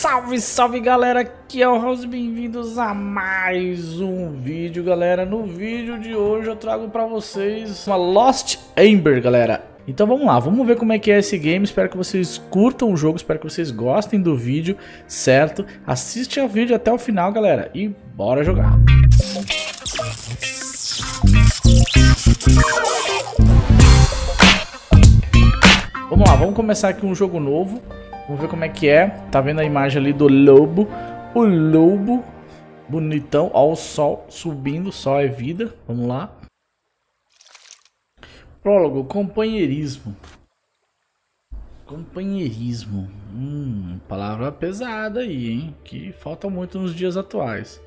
Salve, salve galera, aqui é o House, bem-vindos a mais um vídeo galera. No vídeo de hoje eu trago pra vocês uma Lost Ember galera. Então vamos lá, vamos ver como é que é esse game, espero que vocês curtam o jogo, espero que vocês gostem do vídeo, certo? Assiste ao vídeo até o final galera e bora jogar. Vamos lá, vamos começar aqui um jogo novo Vamos ver como é que é. Tá vendo a imagem ali do lobo. O lobo. Bonitão. Ó o sol subindo. Sol é vida. Vamos lá. Prólogo. Companheirismo. Companheirismo. Hum, palavra pesada aí, hein? Que falta muito nos dias atuais.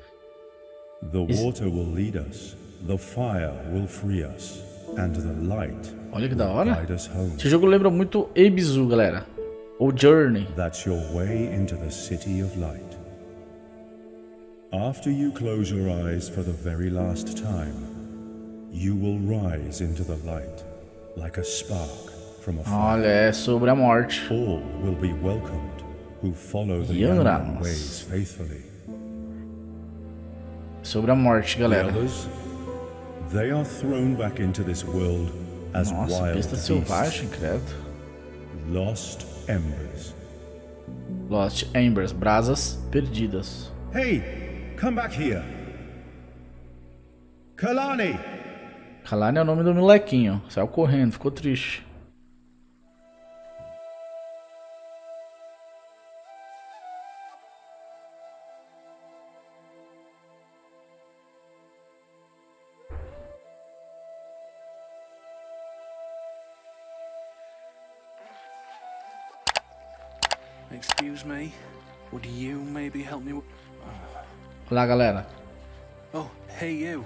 The water will lead us. The fire will free us. And the light Olha que da hora. Esse jogo lembra muito Ebizu, galera. O journey. That's your way into the city of light. After you close your eyes for the very last time, you will rise into the light like a spark from a fire. Olha, é sobre a morte. All will be welcomed who follow the Yangran ways faithfully. Sobre a morte, galera. The others, they are thrown back into this world as Nossa, wild besta selvagem, credo. Lost Embers. Lost Embers, brasas perdidas. Hey, come back here. Kalani. Kalani é o nome do molequinho. Saiu correndo, ficou triste. Excuse me. Would you maybe help me? Olá, galera. Oh, hey you.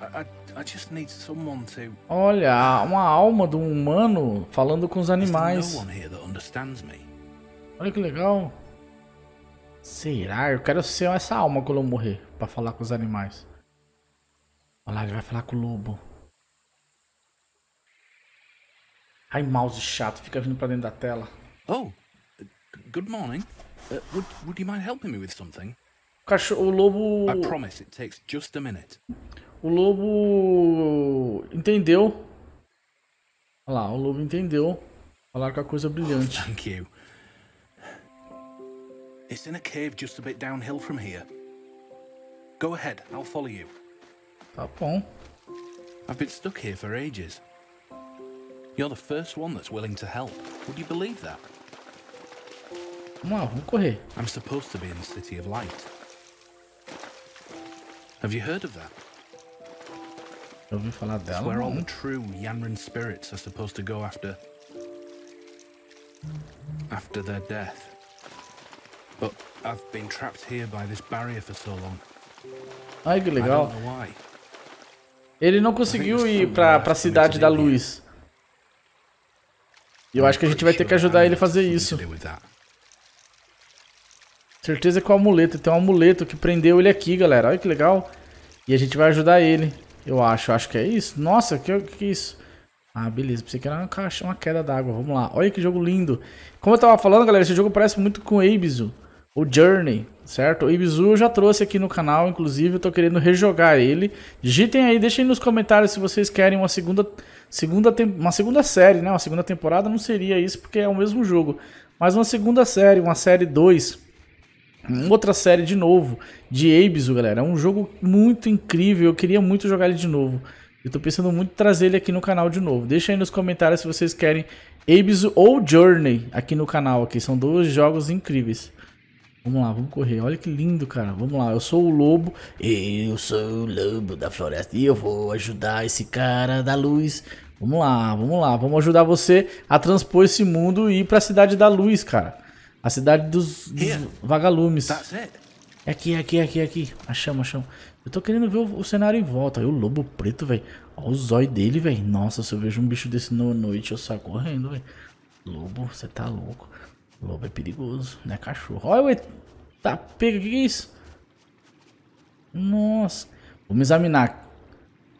I, I, I just need someone to. Olha, uma alma do humano falando com os animais. No one here that understands me? Olha que legal. Será? Eu quero ser essa alma quando eu morrer para falar com os animais. Olha lá, ele vai falar com o lobo. Ai, mouse chato, fica vindo pra dentro da tela. Oh, Good morning. Uh, would would you mind helping me with something? O cachorro, o lobo. I promise it takes just a minute. O lobo entendeu. Olha lá, o lobo entendeu. Falar com a coisa brilhante. Oh, thank you. It's in a cave just a bit downhill from here. Go ahead, I'll follow you. Tá bom. I've been stuck here for ages. You're the first one that's willing to help. Would you believe that? Vamos lá, vamos correr. I'm supposed to be in the City of Light. Have you heard of that? Já ouvi falar dela. It's where all the true Yanran spirits are supposed to go after... after their death. But I've been trapped here by this barrier for so long. Ai, que legal. Ele não conseguiu ir pra, pra cidade da luz. E eu acho que a gente vai ter que ajudar ele a fazer isso. Certeza que o amuleto. Tem um amuleto que prendeu ele aqui, galera. Olha que legal. E a gente vai ajudar ele. Eu acho. Acho que é isso. Nossa, que, que é isso? Ah, beleza. Pensei que era uma, caixa, uma queda d'água. Vamos lá. Olha que jogo lindo. Como eu tava falando, galera, esse jogo parece muito com Abizu. O Journey, certo? O Ibizu eu já trouxe aqui no canal, inclusive eu tô querendo rejogar ele. Digitem aí, deixem nos comentários se vocês querem uma segunda, segunda uma segunda série, né? Uma segunda temporada não seria isso porque é o mesmo jogo. Mas uma segunda série, uma série 2 outra série de novo, de Abesu, galera. É um jogo muito incrível, eu queria muito jogar ele de novo. Eu tô pensando muito em trazer ele aqui no canal de novo. Deixa aí nos comentários se vocês querem Abesu ou Journey aqui no canal. Aqui. São dois jogos incríveis. Vamos lá, vamos correr. Olha que lindo, cara. Vamos lá, eu sou o lobo. Eu sou o lobo da floresta e eu vou ajudar esse cara da luz. Vamos lá, vamos lá. Vamos ajudar você a transpor esse mundo e ir pra cidade da luz, cara. A cidade dos, dos vagalumes. É aqui, é aqui, é aqui, é aqui. Achamos, achamos. Eu tô querendo ver o, o cenário em volta. Aí o lobo preto, velho. Olha o zóio dele, velho. Nossa, se eu vejo um bicho desse na noite, eu saio correndo, velho. Lobo, você tá louco. Lobo é perigoso, não é cachorro. Olha o Tá pega, o que, que é isso? Nossa. Vamos examinar.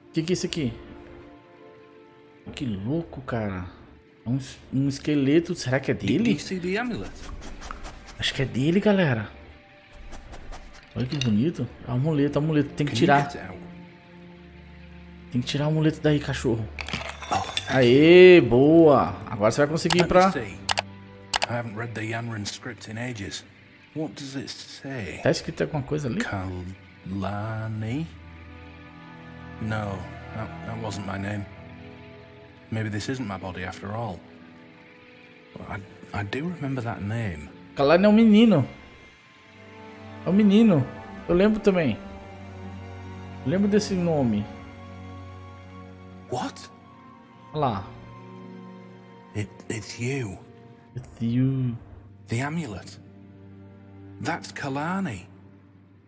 O que, que é isso aqui? Que louco, cara. Um, um esqueleto, será que é dele? Acho que é dele, galera. Olha que bonito. Amuleto, amuleto. Tem que tirar. Tem que tirar o amuleto daí, cachorro. Oh, Aê, boa. Agora você vai conseguir ir pra... I haven't read the Yanran script in ages. What does it say? Tá escrito alguma coisa ali? Kalani? No, that, that wasn't my name. Maybe this isn't my body after all. I, I do remember that name. Kalani é um menino. É um menino. Eu lembro também. Eu lembro desse nome. What? Olha lá. It, it's you. It's you. The amulet. That's Kalani.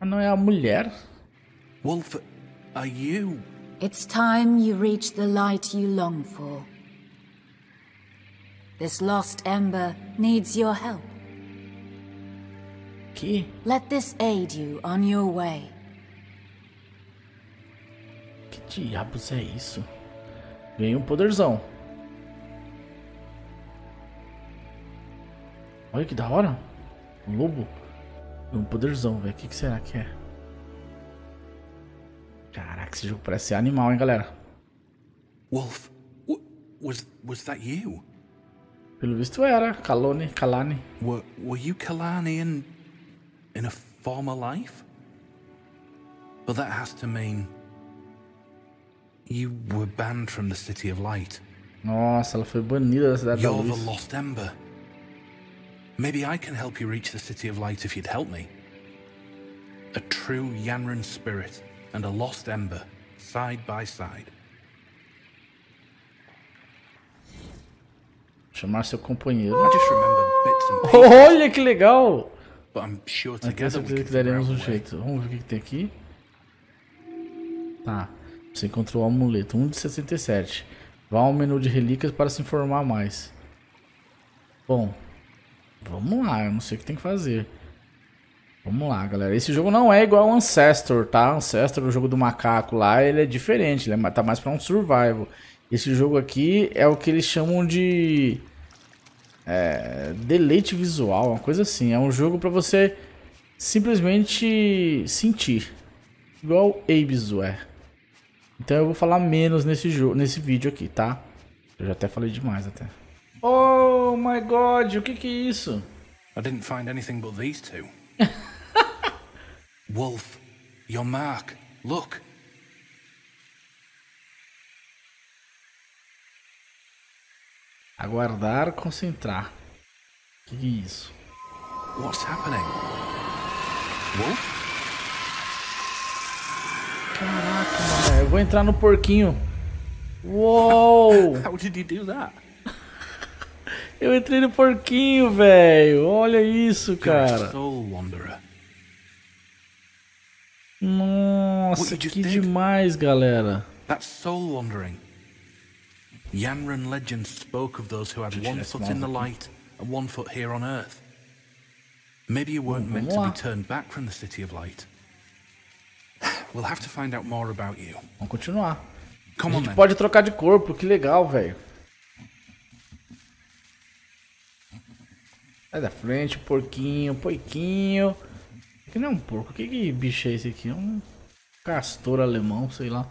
Ah, não é a mulher? Wolf, are you? It's time you reach the light you long for. This lost ember needs your help. Que? Let this aid you on your way. Que diabos é isso? Ganhei um poderzão. Olha que da hora. Um lobo. Um poderzão, velho. O que, que será que é? Caraca, esse jogo parece ser animal, hein, galera? Wolf, was was that you? Pelo visto era, Kalani, Kalani. Were were you Kalani in in a former life? Well, that has to mean you were banned from the City of Light. Nossa, ela foi banida da cidade You're da luz. the lost ember. Maybe I can help you reach the City of Light if you'd help me. A true Yanran spirit and a lost ember, side by side. Chamar seu companheiro. Olha que legal! But I'm sure we certeza que daremos um jeito. Vamos ver o que tem aqui. Tá. Você encontrou o amuleto. 1 de 67. Vá ao menu de relíquias para se informar mais. Bom. Vamos lá. Eu não sei o que tem que fazer. Vamos lá, galera. Esse jogo não é igual ao Ancestor, tá? Ancestor, o jogo do macaco lá, ele é diferente. Ele é, tá mais pra um survival. Esse jogo aqui é o que eles chamam de... É, deleite visual, uma coisa assim. É um jogo pra você simplesmente sentir. Igual Abesu é. Então eu vou falar menos nesse jogo, nesse vídeo aqui, tá? Eu já até falei demais até. Oh my god, o que que é isso? I didn't find anything but these two. Wolf, your mark. Look. Aguardar, concentrar. Que, que é isso? What's happening? Wolf? Caraca, mano. Eu vou entrar no porquinho. Uou! How did you do that? Eu entrei no porquinho, velho. Olha isso, cara. Nossa, que demais, galera. That's soul wandering. Yanran legend spoke of those who had one foot in the light and one foot here on earth. Maybe you weren't meant vamos to be turned back from the City of Light. We'll have to find out more about you. Vamos continuar. A Come on gente pode trocar de corpo, que legal, velho. Sai da frente, porquinho, porquinho. Que não é um porco, que, que bicho é esse aqui? É um castor alemão, sei lá.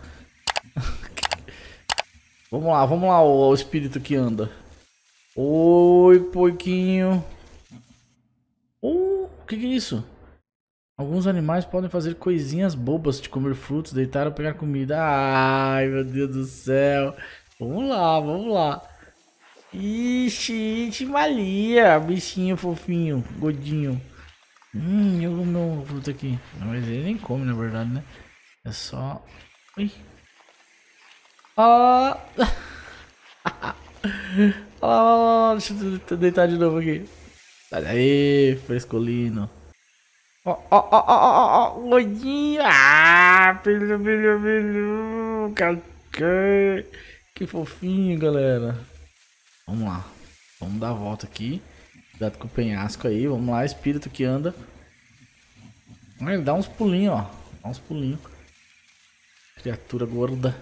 vamos lá, vamos lá, o, o espírito que anda. Oi, porquinho. O que, que é isso? Alguns animais podem fazer coisinhas bobas de comer frutos, deitar ou pegar comida. Ai, meu Deus do céu. Vamos lá, vamos lá. Ixi, ixi. Bichinho fofinho, godinho. Hum, eu meu fruto aqui. Mas ele nem come, na verdade, né? É só... Ui. Ah! ah, deixa eu deitar de novo aqui. Sai daí, frescolino. Ó, ó, ó, ó, ó, ó, gordinho. Ah, filho, filho. Que, que fofinho, galera. Vamos lá. Vamos dar a volta aqui. Cuidado com o penhasco aí. Vamos lá, espírito que anda. Ele dá uns pulinhos, ó. Dá uns pulinhos. Criatura gorda.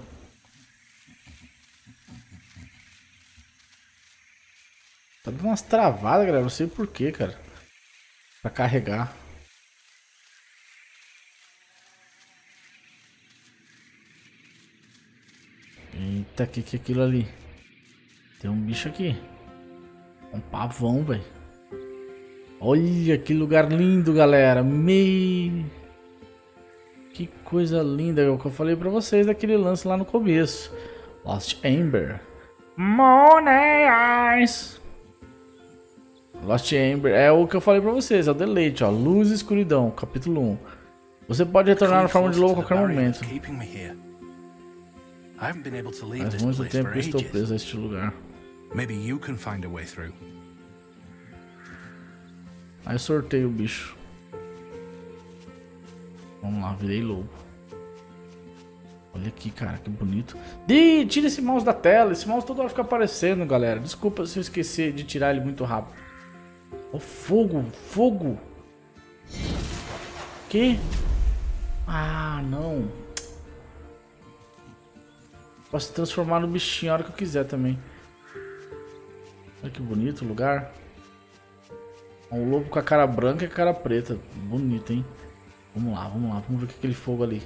Tá dando umas travadas, galera. Não sei porquê, cara. Pra carregar. Eita, que que é aquilo ali? Tem um bicho aqui. Um pavão, velho. Olha que lugar lindo, galera. Me... Que coisa linda. É o que eu falei pra vocês daquele lance lá no começo. Lost Amber. Money Eyes. Lost Amber. É o que eu falei pra vocês. É o deleite, ó. Luz e escuridão. Capítulo 1. Você pode retornar na forma de lobo a qualquer momento. Faz muito tempo que estou preso a este lugar. Maybe you can find a way through. Aí eu sorteio o bicho. Vamos lá, virei lobo. Olha aqui, cara, que bonito. De, tira esse mouse da tela. Esse mouse toda hora fica aparecendo, galera. Desculpa se eu esquecer de tirar ele muito rápido. O fogo, fogo. Que? Ah, não. Posso transformar no bichinho a hora que eu quiser também. Olha que bonito o lugar. Um lobo com a cara branca e a cara preta. Bonito, hein? Vamos lá, vamos lá. Vamos ver aquele fogo ali.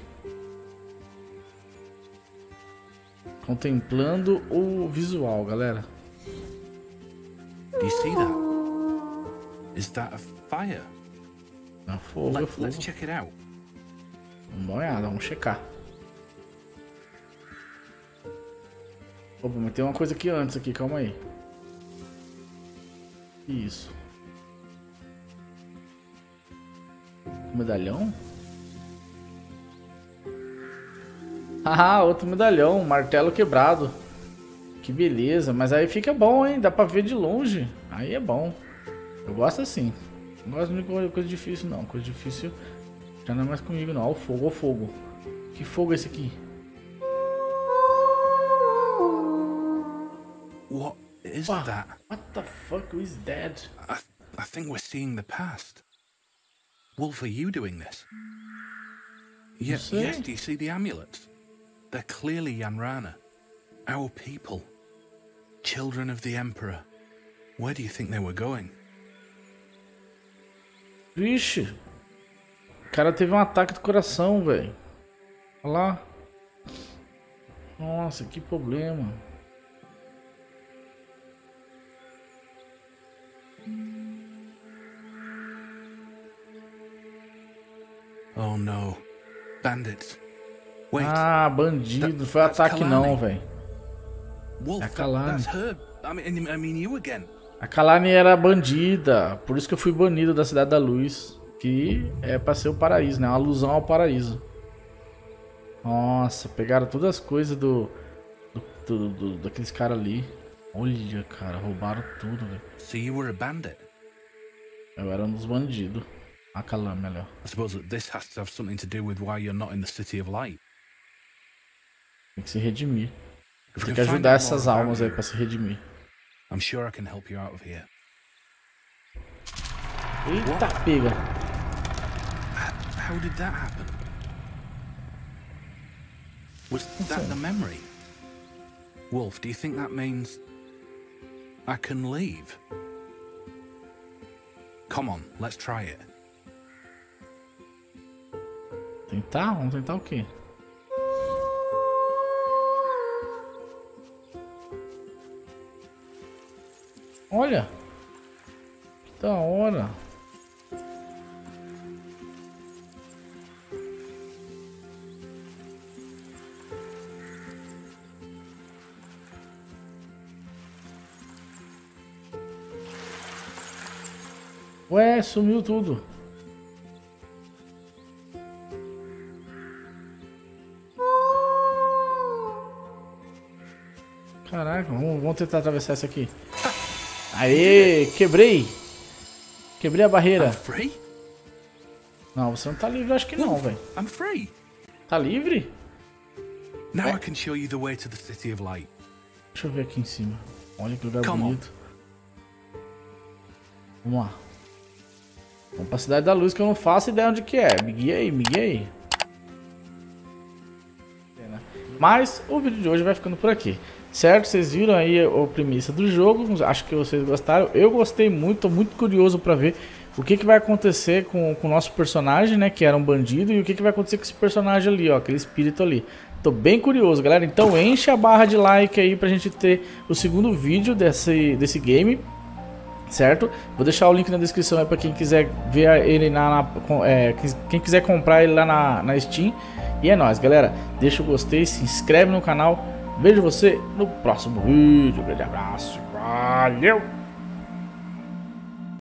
Contemplando o visual, galera. Do you see that? Is that a fire? É fogo, Let, é fogo. Let's check it out. Vamos dar uma olhada, vamos checar. Opa, mas tem uma coisa aqui antes aqui, calma aí. Isso. Medalhão? Ah, outro medalhão, martelo quebrado. Que beleza, mas aí fica bom, hein? Dá pra ver de longe. Aí é bom. Eu gosto assim. Não gosto de coisa difícil, não. Coisa difícil já não é mais comigo, não. Olha o fogo, olha o fogo. Que fogo é esse aqui? What is that? What the fuck is that? I, I think we're seeing the past. Wolf, are you doing this? Yes, yes, do you see the amulets? They're clearly Yanrana. Our people. Children of the Emperor. Where do you think they were going? Vixe. O cara teve um ataque do coração, velho. Olha lá. Nossa, que problema. Oh no. Bandits. Wait. Ah, bandido. That, Foi ataque não, velho. É a Kalani. I mean, I mean you again. A Kalani era bandida. Por isso que eu fui banido da Cidade da Luz. Que é pra ser o paraíso, né? Uma alusão ao paraíso. Nossa, pegaram todas as coisas do, do, do, do daqueles caras ali. Olha, cara, roubaram tudo, velho. So you were a bandit? Eu era um dos bandidos. A Kalam, melhor. I suppose that this has to have something to do with why you're not in the City of Light. Tem que se redimir. Tem que ajudar essas almas aí pra se redimir. I'm sure I can help you out of here. Eita, pega. How did that happen? Was that the memory? Wolf, do you think that means I can leave? Come on, let's try it. Tentar? Vamos tentar o quê? Olha! Que da hora! Ué, sumiu tudo. Caraca, vamos, vamos tentar atravessar essa aqui. Aê, quebrei. Quebrei a barreira. Não, você não tá livre, acho que não, velho. I'm free. Tá livre? Now é. I can show you the way to the City of Light. Deixa eu ver aqui em cima. Olha que lugar Come bonito. On. Vamos lá. Vamos pra Cidade da Luz que eu não faço ideia onde que é. Me guia aí, me guia aí. Mas o vídeo de hoje vai ficando por aqui. Certo? Vocês viram aí a premissa do jogo. Acho que vocês gostaram. Eu gostei muito, tô muito curioso para ver o que, que vai acontecer com, com o nosso personagem, né? Que era um bandido, e o que, que vai acontecer com esse personagem ali, ó, aquele espírito ali. Tô bem curioso, galera. Então enche a barra de like aí pra gente ter o segundo vídeo desse, desse game. Certo? Vou deixar o link na descrição aí pra quem quiser ver ele na... na é, quem quiser comprar ele lá na, na Steam. E é nóis, galera. Deixa o gostei, se inscreve no canal. Vejo você no próximo vídeo. Um grande abraço. Valeu!